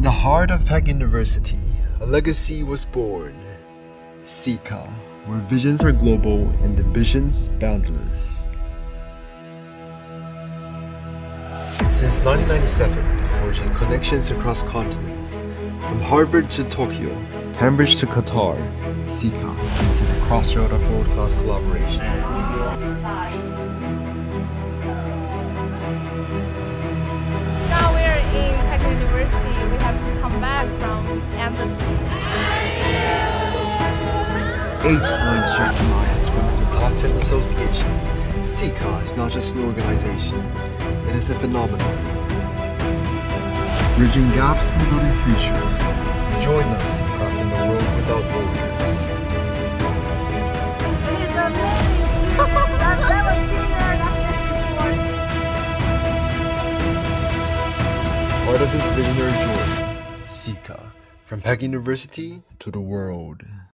In the heart of Peking University, a legacy was born. SICA, where visions are global and ambitions boundless. Since 1997, forging connections across continents, from Harvard to Tokyo, Cambridge to Qatar, SICA stands at the crossroad of world-class collaboration. AIDS times recognized as one of the top 10 associations, SICA is not just an organization, it is a phenomenon. Bridging gaps and building futures. Join us in crafting a world without borders. It is amazing! I've never been there like this before. Part of this visionary journey, SICA, from Peking University to the world.